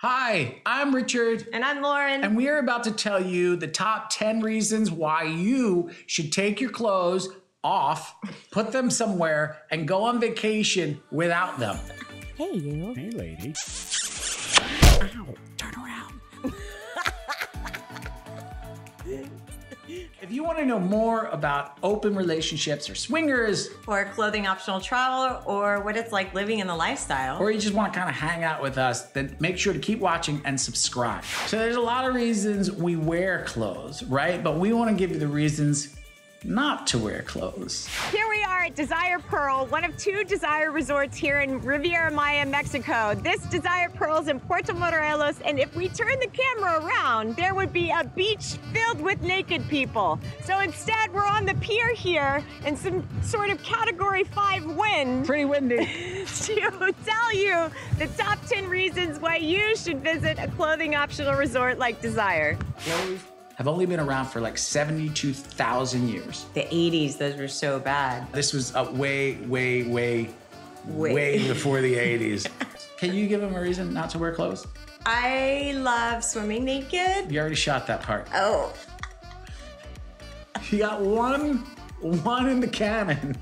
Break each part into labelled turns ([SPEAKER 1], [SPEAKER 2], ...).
[SPEAKER 1] Hi, I'm Richard.
[SPEAKER 2] And I'm Lauren.
[SPEAKER 1] And we are about to tell you the top 10 reasons why you should take your clothes off, put them somewhere, and go on vacation without them.
[SPEAKER 2] Hey, you.
[SPEAKER 1] Hey, lady.
[SPEAKER 2] Ow, turn around.
[SPEAKER 1] If you want to know more about open relationships or swingers,
[SPEAKER 2] or clothing optional travel, or what it's like living in the lifestyle,
[SPEAKER 1] or you just want to kind of hang out with us, then make sure to keep watching and subscribe. So, there's a lot of reasons we wear clothes, right? But we want to give you the reasons not to wear clothes.
[SPEAKER 3] Here we are at Desire Pearl, one of two Desire resorts here in Riviera Maya, Mexico. This Desire Pearl is in Puerto Morelos, and if we turn the camera around, there would be a beach filled with naked people. So instead, we're on the pier here in some sort of Category 5 wind.
[SPEAKER 1] Pretty windy.
[SPEAKER 3] to tell you the top 10 reasons why you should visit a clothing optional resort like Desire.
[SPEAKER 1] Clothes have only been around for like 72,000 years.
[SPEAKER 2] The 80s, those were so bad.
[SPEAKER 1] This was uh, way, way, way, way, way before the 80s. Can you give them a reason not to wear clothes?
[SPEAKER 2] I love swimming naked.
[SPEAKER 1] You already shot that part.
[SPEAKER 2] Oh.
[SPEAKER 1] You got one, one in the cannon.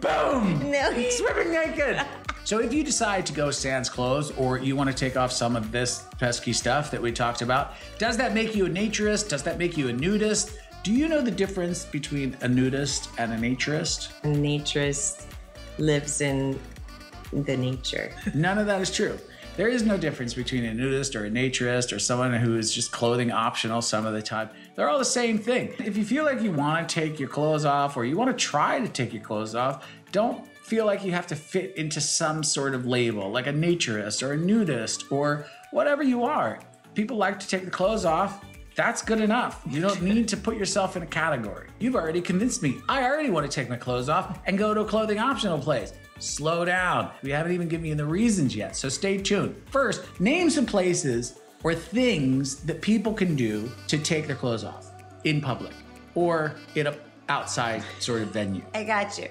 [SPEAKER 1] Boom!
[SPEAKER 2] No.
[SPEAKER 1] Swimming naked. So if you decide to go sans clothes or you want to take off some of this pesky stuff that we talked about, does that make you a naturist? Does that make you a nudist? Do you know the difference between a nudist and a naturist?
[SPEAKER 2] A naturist lives in the nature.
[SPEAKER 1] None of that is true. There is no difference between a nudist or a naturist or someone who is just clothing optional some of the time. They're all the same thing. If you feel like you want to take your clothes off or you want to try to take your clothes off, don't feel like you have to fit into some sort of label, like a naturist or a nudist or whatever you are. People like to take the clothes off. That's good enough. You don't need to put yourself in a category. You've already convinced me. I already want to take my clothes off and go to a clothing optional place. Slow down. We haven't even given you the reasons yet, so stay tuned. First, name some places or things that people can do to take their clothes off in public or in a outside sort of venue.
[SPEAKER 2] I got you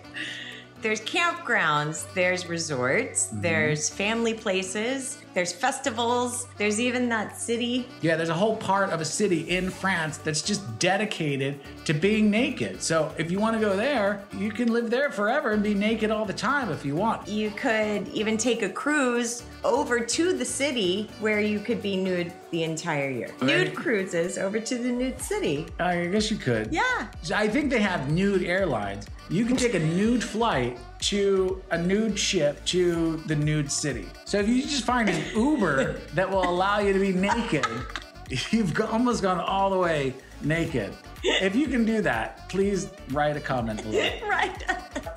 [SPEAKER 2] there's campgrounds, there's resorts, mm-hmm. there's family places, there's festivals, there's even that city.
[SPEAKER 1] Yeah, there's a whole part of a city in France that's just dedicated to being naked. So if you want to go there, you can live there forever and be naked all the time if you want.
[SPEAKER 2] You could even take a cruise over to the city where you could be nude the entire year. Nude cruises over to the nude city.
[SPEAKER 1] I guess you could.
[SPEAKER 2] Yeah.
[SPEAKER 1] I think they have nude airlines. You can take a nude flight to a nude ship to the nude city. So if you just find an Uber that will allow you to be naked, you've almost gone all the way naked. If you can do that, please write a comment below.
[SPEAKER 2] right.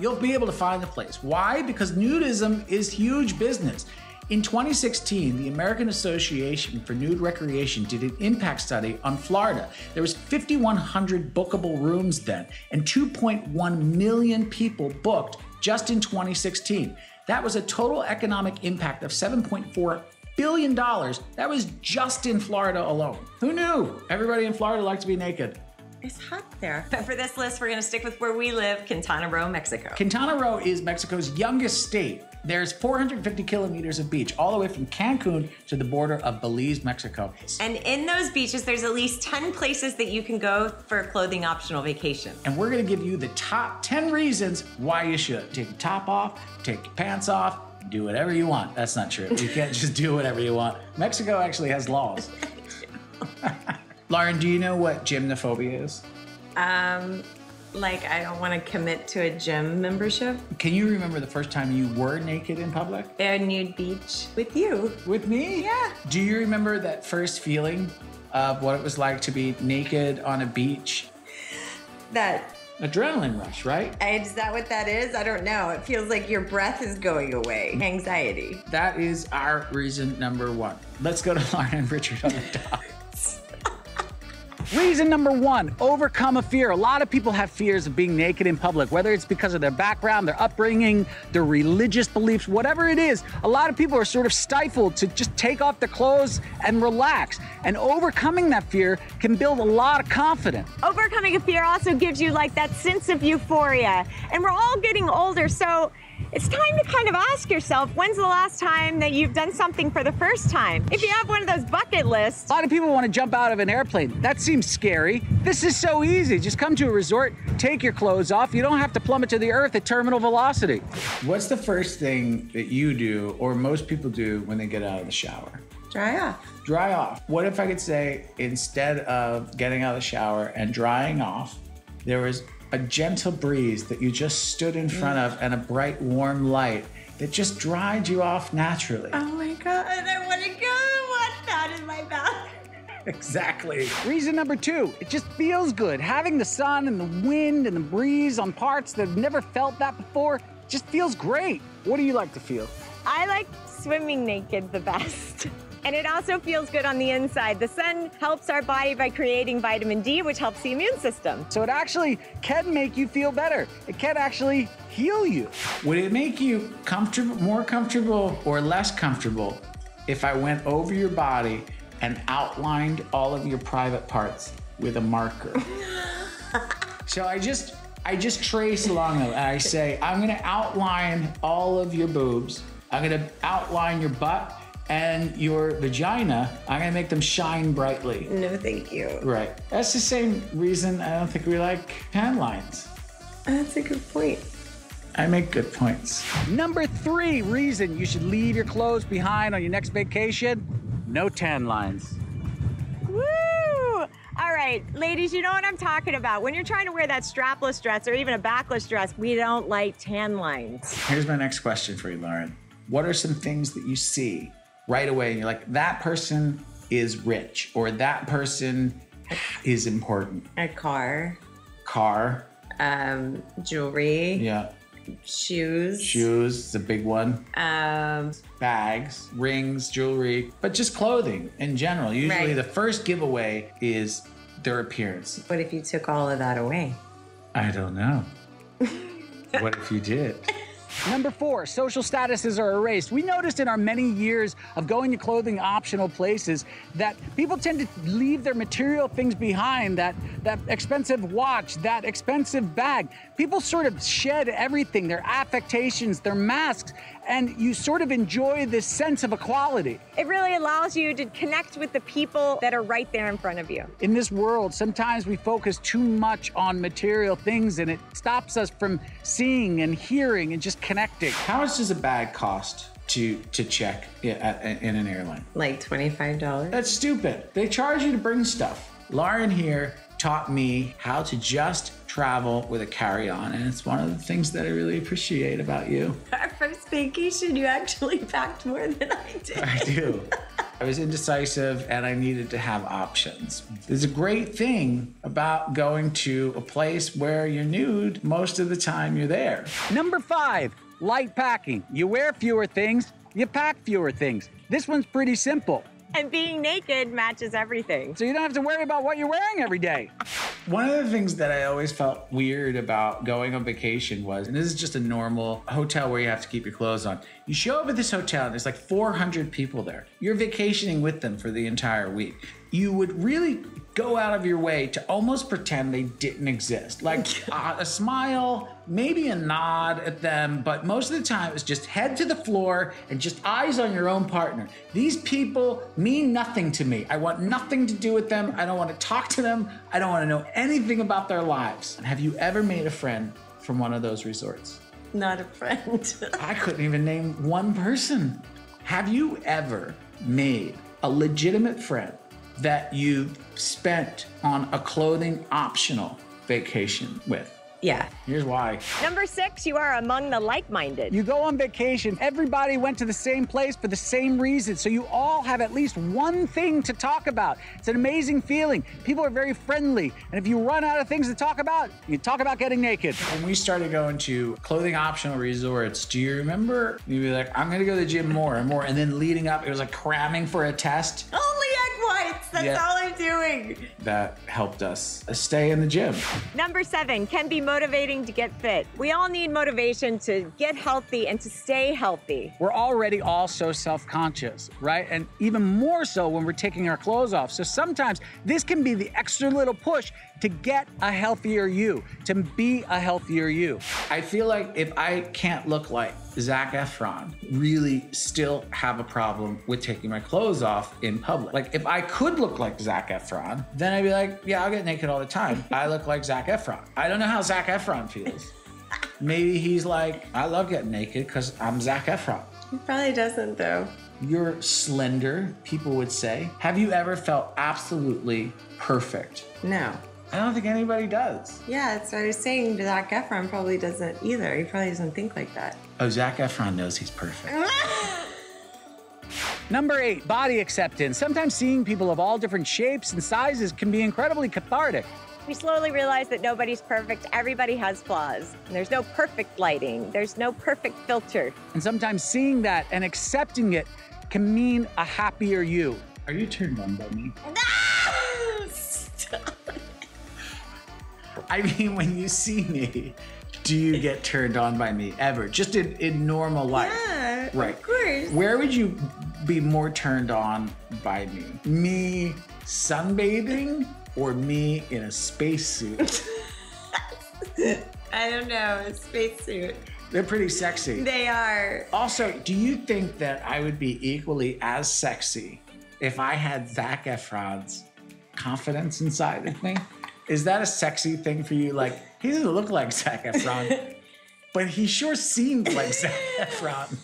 [SPEAKER 1] You'll be able to find the place. Why? Because nudism is huge business. In 2016, the American Association for Nude Recreation did an impact study on Florida. There was 5,100 bookable rooms then, and 2.1 million people booked just in 2016. That was a total economic impact of 7.4 billion dollars. That was just in Florida alone. Who knew? Everybody in Florida liked to be naked.
[SPEAKER 2] It's hot there. But for this list, we're going to stick with where we live, Quintana Roo, Mexico.
[SPEAKER 1] Quintana Roo is Mexico's youngest state. There's 450 kilometers of beach all the way from Cancun to the border of Belize, Mexico.
[SPEAKER 2] And in those beaches, there's at least 10 places that you can go for a clothing optional vacation.
[SPEAKER 1] And we're going to give you the top 10 reasons why you should. Take your top off, take your pants off, do whatever you want. That's not true. You can't just do whatever you want. Mexico actually has laws. Lauren, do you know what gymnophobia is?
[SPEAKER 2] Um, like I don't want to commit to a gym membership.
[SPEAKER 1] Can you remember the first time you were naked in public?
[SPEAKER 2] At nude beach with you.
[SPEAKER 1] With me?
[SPEAKER 2] Yeah.
[SPEAKER 1] Do you remember that first feeling of what it was like to be naked on a beach?
[SPEAKER 2] That
[SPEAKER 1] adrenaline rush, right?
[SPEAKER 2] Is that what that is? I don't know. It feels like your breath is going away. Anxiety.
[SPEAKER 1] That is our reason number one. Let's go to Lauren and Richard on the top. Reason number one, overcome a fear. A lot of people have fears of being naked in public, whether it's because of their background, their upbringing, their religious beliefs, whatever it is. A lot of people are sort of stifled to just take off their clothes and relax. And overcoming that fear can build a lot of confidence.
[SPEAKER 3] Overcoming a fear also gives you like that sense of euphoria. And we're all getting older, so it's time to kind of ask yourself when's the last time that you've done something for the first time? If you have one of those bucket lists,
[SPEAKER 1] A lot of people want to jump out of an airplane. That seems scary. This is so easy. Just come to a resort, take your clothes off. You don't have to plummet to the earth at terminal velocity. What's the first thing that you do, or most people do, when they get out of the shower?
[SPEAKER 2] Dry off.
[SPEAKER 1] Dry off. What if I could say instead of getting out of the shower and drying off, there was a gentle breeze that you just stood in front of and a bright warm light that just dried you off naturally?
[SPEAKER 2] Oh my god, I want to go watch that in my bath.
[SPEAKER 1] Exactly. Reason number two, it just feels good. Having the sun and the wind and the breeze on parts that have never felt that before just feels great. What do you like to feel?
[SPEAKER 3] I like swimming naked the best. And it also feels good on the inside. The sun helps our body by creating vitamin D, which helps the immune system.
[SPEAKER 1] So it actually can make you feel better. It can actually heal you. Would it make you comfortable, more comfortable, or less comfortable if I went over your body and outlined all of your private parts with a marker? so I just I just trace along them and I say, I'm gonna outline all of your boobs. I'm gonna outline your butt and your vagina. I'm gonna make them shine brightly.
[SPEAKER 2] No, thank you.
[SPEAKER 1] Right. That's the same reason I don't think we like tan lines.
[SPEAKER 2] That's a good point.
[SPEAKER 1] I make good points. Number three reason you should leave your clothes behind on your next vacation no tan lines.
[SPEAKER 3] Woo! All right, ladies, you know what I'm talking about. When you're trying to wear that strapless dress or even a backless dress, we don't like tan lines.
[SPEAKER 1] Here's my next question for you, Lauren. What are some things that you see right away and you're like, that person is rich or that person is important?
[SPEAKER 2] A car,
[SPEAKER 1] Car,
[SPEAKER 2] um, jewelry,
[SPEAKER 1] yeah.
[SPEAKER 2] shoes,
[SPEAKER 1] Shoes is a big one.
[SPEAKER 2] um,
[SPEAKER 1] bags, rings, jewelry, but just clothing in general. Usually
[SPEAKER 2] Right.
[SPEAKER 1] the first giveaway is their appearance.
[SPEAKER 2] what if you took all of that away?
[SPEAKER 1] I don't know. what if you did? Number four, social statuses are erased. We noticed in our many years of going to clothing optional places that people tend to leave their material things behind that, that expensive watch, that expensive bag. People sort of shed everything, their affectations, their masks, and you sort of enjoy this sense of equality.
[SPEAKER 3] It really allows you to connect with the people that are right there in front of you.
[SPEAKER 1] In this world, sometimes we focus too much on material things and it stops us from seeing and hearing and just connecting. How much does a bag cost to to check in an airline?
[SPEAKER 2] Like $25?
[SPEAKER 1] That's stupid. They charge you to bring stuff. Lauren here taught me how to just travel with a carry-on and it's one of the things that I really appreciate about you.
[SPEAKER 2] Our first vacation, you actually packed more than I did.
[SPEAKER 1] I do. I was indecisive and I needed to have options. There's a great thing about going to a place where you're nude most of the time you're there. Number five, light packing. You wear fewer things, you pack fewer things. This one's pretty simple.
[SPEAKER 3] And being naked matches everything.
[SPEAKER 1] So you don't have to worry about what you're wearing every day. One of the things that I always felt weird about going on vacation was, and this is just a normal hotel where you have to keep your clothes on. You show up at this hotel, and there's like 400 people there. You're vacationing with them for the entire week. You would really go out of your way to almost pretend they didn't exist. Like uh, a smile, maybe a nod at them, but most of the time it's just head to the floor and just eyes on your own partner. These people mean nothing to me. I want nothing to do with them. I don't want to talk to them. I don't want to know anything about their lives. Have you ever made a friend from one of those resorts?
[SPEAKER 2] Not a friend.
[SPEAKER 1] I couldn't even name one person. Have you ever made a legitimate friend that you spent on a clothing optional vacation with?
[SPEAKER 2] yeah.
[SPEAKER 1] Here's why.
[SPEAKER 3] Number six, you are among the like minded.
[SPEAKER 1] You go on vacation, everybody went to the same place for the same reason, so you all have at least one thing to talk about. It's an amazing feeling. People are very friendly, and if you run out of things to talk about, you talk about getting naked. When we started going to clothing optional resorts, do you remember you'd be like, I'm gonna go to the gym more and more, and then leading up, it was like cramming for a test?
[SPEAKER 2] Only egg whites. That's
[SPEAKER 1] Yeah.
[SPEAKER 2] all I'm doing.
[SPEAKER 1] That helped us stay in the gym.
[SPEAKER 3] Number seven, can be motivating to get fit. We all need motivation to get healthy and to stay healthy.
[SPEAKER 1] We're already all so self conscious, right? And even more so when we're taking our clothes off. So sometimes this can be the extra little push
[SPEAKER 4] to get a healthier you, to be a healthier you.
[SPEAKER 1] I feel like if I can't look like Zac Efron, really still have a problem with taking my clothes off in public. Like if I could look like Zac Efron, then I'd be like, yeah, I'll get naked all the time. I look like Zac Efron. I don't know how Zac Efron feels. Maybe he's like, I love getting naked because I'm Zac Efron.
[SPEAKER 2] He probably doesn't though.
[SPEAKER 1] You're slender, people would say. Have you ever felt absolutely perfect?
[SPEAKER 2] No.
[SPEAKER 1] I don't think anybody does.
[SPEAKER 2] Yeah, that's what I was saying. Zac Efron probably doesn't either. He probably doesn't think like that.
[SPEAKER 1] Oh, Zac Efron knows he's perfect.
[SPEAKER 4] Number eight, body acceptance. Sometimes seeing people of all different shapes and sizes can be incredibly cathartic.
[SPEAKER 3] We slowly realize that nobody's perfect. Everybody has flaws. And there's no perfect lighting. There's no perfect filter.
[SPEAKER 4] And sometimes seeing that and accepting it can mean a happier you.
[SPEAKER 1] Are you turned on by me? No!
[SPEAKER 2] Stop.
[SPEAKER 1] I mean, when you see me, do you get turned on by me ever? Just in, in normal life.
[SPEAKER 2] Yeah,
[SPEAKER 1] Right.
[SPEAKER 2] Of course.
[SPEAKER 1] Where would you be more turned on by me? Me sunbathing or me in a spacesuit?
[SPEAKER 2] I don't know. A spacesuit.
[SPEAKER 1] They're pretty sexy.
[SPEAKER 2] They are.
[SPEAKER 1] Also, do you think that I would be equally as sexy if I had Zac Efron's confidence inside of me? Is that a sexy thing for you? Like, he doesn't look like Zac Efron, but he sure seemed like Zac Efron.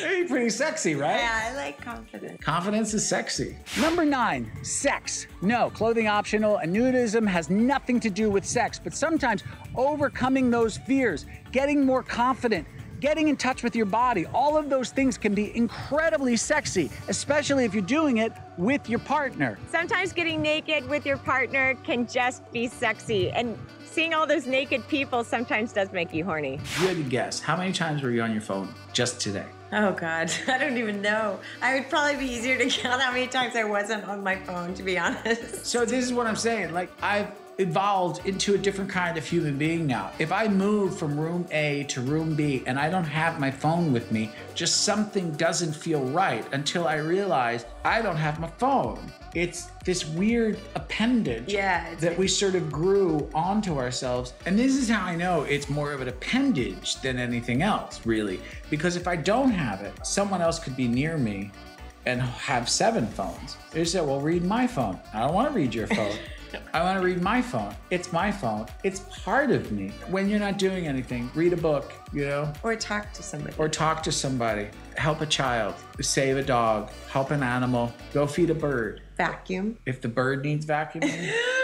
[SPEAKER 1] That'd pretty sexy, right?
[SPEAKER 2] Yeah, I like confidence.
[SPEAKER 1] Confidence is sexy.
[SPEAKER 4] Number nine, sex. No, clothing optional and nudism has nothing to do with sex, but sometimes overcoming those fears, getting more confident, getting in touch with your body, all of those things can be incredibly sexy, especially if you're doing it with your partner.
[SPEAKER 3] Sometimes getting naked with your partner can just be sexy. And seeing all those naked people sometimes does make you horny.
[SPEAKER 1] If you had to guess, how many times were you on your phone just today?
[SPEAKER 2] Oh God, I don't even know. I would probably be easier to count how many times I wasn't on my phone, to be honest.
[SPEAKER 1] So this is what I'm saying. Like I've evolved into a different kind of human being now. If I move from room A to room B and I don't have my phone with me, just something doesn't feel right until I realize I don't have my phone. It's this weird appendage
[SPEAKER 2] Yeah,
[SPEAKER 1] that we sort of grew onto ourselves. And this is how I know it's more of an appendage than anything else, really. Because if I don't have it, someone else could be near me and have seven phones. They say, well, read my phone. I don't want to read your phone. I want to read my phone. It's my phone. It's part of me. When you're not doing anything, read a book, you know,
[SPEAKER 2] Or talk to somebody.
[SPEAKER 1] or talk to somebody, help a child, save a dog, help an animal, go feed a bird.
[SPEAKER 2] vacuum.
[SPEAKER 1] If the bird needs vacuuming,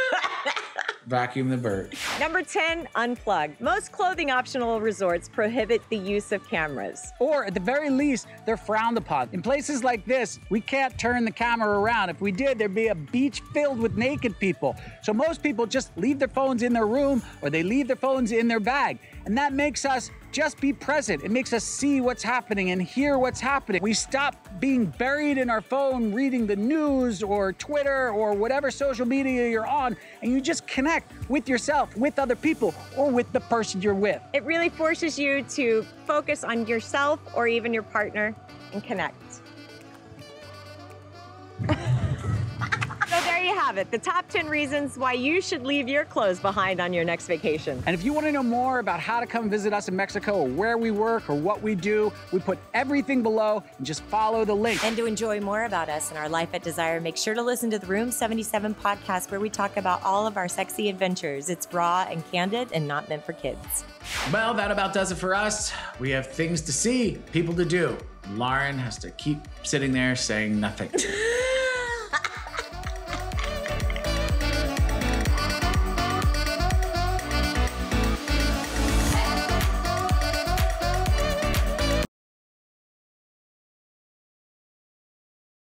[SPEAKER 1] vacuum the bird.
[SPEAKER 3] Number 10, unplug. Most clothing optional resorts prohibit the use of cameras.
[SPEAKER 4] Or at the very least, they're frowned upon. In places like this, we can't turn the camera around. If we did, there'd be a beach filled with naked people. So most people just leave their phones in their room or they leave their phones in their bag. And that makes us just be present. It makes us see what's happening and hear what's happening. We stop being buried in our phone reading the news or Twitter or whatever social media you're on, and you just connect with yourself, with other people, or with the person you're with.
[SPEAKER 3] It really forces you to focus on yourself or even your partner and connect. Have it, the top 10 reasons why you should leave your clothes behind on your next vacation.
[SPEAKER 4] And if you want to know more about how to come visit us in Mexico or where we work or what we do, we put everything below and just follow the link.
[SPEAKER 2] And to enjoy more about us and our life at Desire, make sure to listen to the Room 77 podcast where we talk about all of our sexy adventures. It's raw and candid and not meant for kids.
[SPEAKER 1] Well, that about does it for us. We have things to see, people to do. Lauren has to keep sitting there saying nothing.